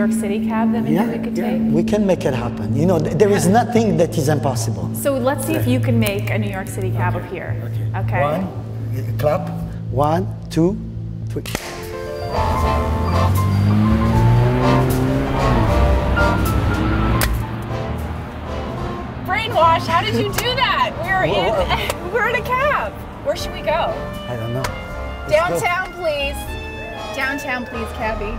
York City cab that maybe Yeah, we could yeah, take? we can make it happen. You know, th- there is nothing that is impossible. So let's see if you can make a New York City cab up here. Okay. One, y- clap. One, two, three. Brainwash, how did you do that? We're in we're in a cab. Where should we go? I don't know. Let's go. Downtown, please. Downtown, please, cabbie.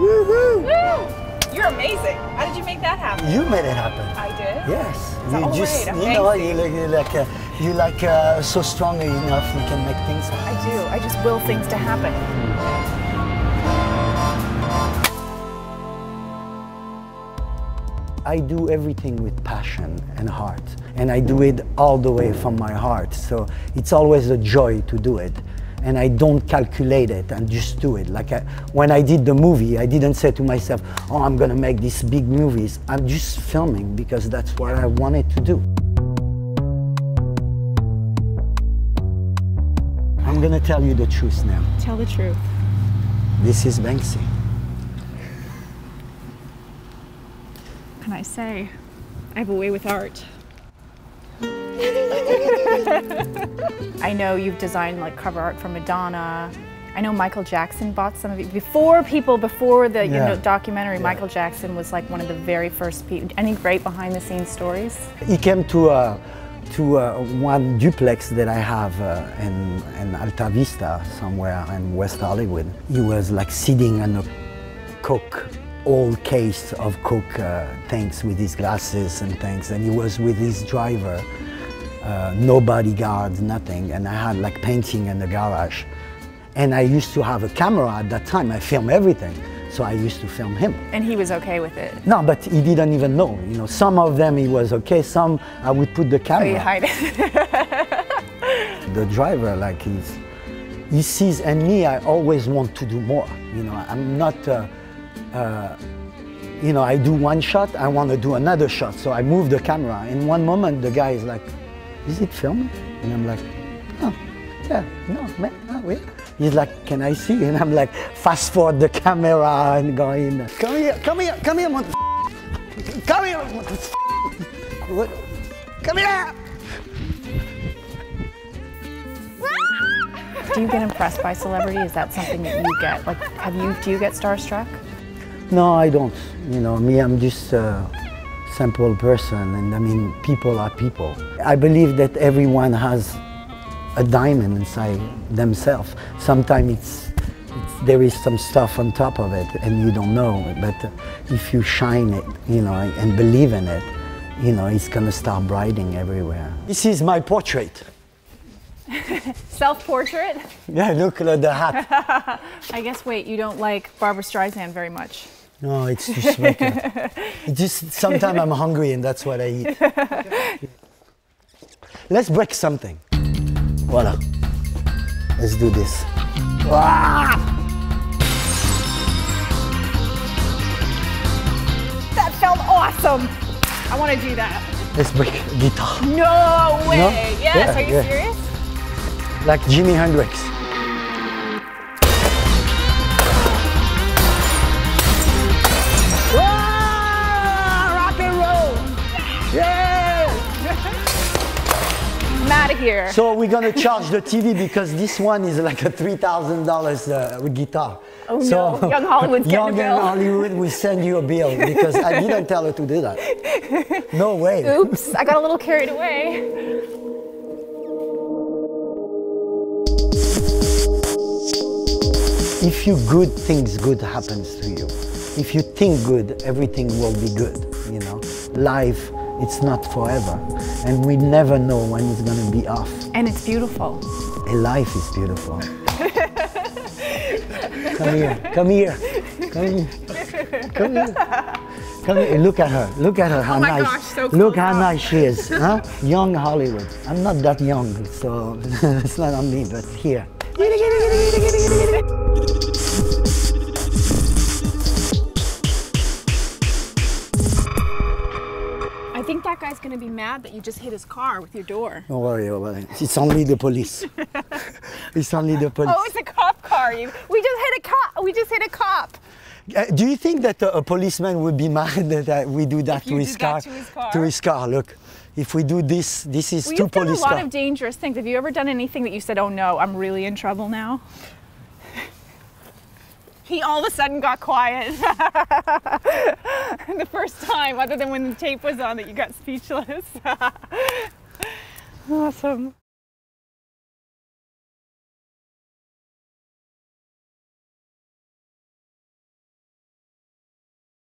Woo-hoo. Woo! You're amazing. How did you make that happen? You made it happen. I did. Yes, So, you just right, you know you like you like uh, you like uh, so strong enough you can make things happen. I do. I just will things to happen. I do everything with passion and heart, and I do it all the way from my heart. So it's always a joy to do it, and I don't calculate it and just do it. Like I, when I did the movie, I didn't say to myself, "Oh, I'm gonna make these big movies." I'm just filming because that's what I wanted to do. I'm gonna tell you the truth now. Tell the truth. This is Banksy. Can I say? I have a way with art. I know you've designed like cover art for Madonna. I know Michael Jackson bought some of it before people before the you know documentary. Michael Jackson was like one of the very first people. Any great behind the scenes stories? He came to uh, to uh, one duplex that I have uh, in, in Alta Vista somewhere in West Hollywood. He was like sitting on a Coke, old case of Coke uh, things with his glasses and things, and he was with his driver. Uh, no bodyguards, nothing, and I had like painting in the garage. And I used to have a camera at that time. I film everything, so I used to film him. And he was okay with it. No, but he didn't even know. You know, some of them he was okay. Some I would put the camera. you hide it. The driver, like he's, he sees, and me, I always want to do more. You know, I'm not. Uh, uh, you know, I do one shot, I want to do another shot, so I move the camera. In one moment, the guy is like, "Is it filming?" And I'm like, "Oh, yeah, no, man, no, wait." He's like, "Can I see?" And I'm like, fast forward the camera and going, "Come here, come here, come here, mother- come here, mother- what? come here." do you get impressed by celebrity? Is that something that you get? Like, have you? Do you get starstruck? No, I don't. You know, me, I'm just a simple person, and I mean, people are people. I believe that everyone has a diamond inside themselves. Sometimes it's, it's there is some stuff on top of it, and you don't know. But uh, if you shine it, you know, and believe in it, you know, it's gonna start brightening everywhere. This is my portrait. Self-portrait? Yeah, look at the hat. I guess. Wait, you don't like Barbra Streisand very much. No, it's just like a- just sometimes I'm hungry and that's what I eat. Let's break something. Voila. Let's do this. Ah! That felt awesome. I want to do that. Let's break guitar. No way. No? Yes. Yeah, Are you yeah. serious? Like Jimi Hendrix. I'm out of here. So we're gonna charge the TV because this one is like a three thousand dollars uh, guitar. Oh, so no. Young Hollywood's getting a Young. Hollywood will send you a bill because I didn't tell her to do that. No way. Oops, I got a little carried away. If you good, things good happens to you. If you think good, everything will be good. You know, life it's not forever, and we never know when it's gonna be off. And it's beautiful. A life is beautiful. come here, come here, come here, come here. Come here. Look at her. Look at her. How Oh my nice. gosh, so Look how nice she is. Huh? Young Hollywood. I'm not that young, so it's not on me. But here. That guy's gonna be mad that you just hit his car with your door. Don't worry about it. It's only the police. it's only the police. Oh, it's a cop car. You, we just hit a cop. We just hit a cop. Uh, do you think that uh, a policeman would be mad that we do that, to, his did that car, to his car? To his car. Look, if we do this, this is Well, two you've done a lot cars. of dangerous things. Have you ever done anything that you said, "Oh no, I'm really in trouble now"? He all of a sudden got quiet. the first time, other than when the tape was on, that you got speechless. awesome.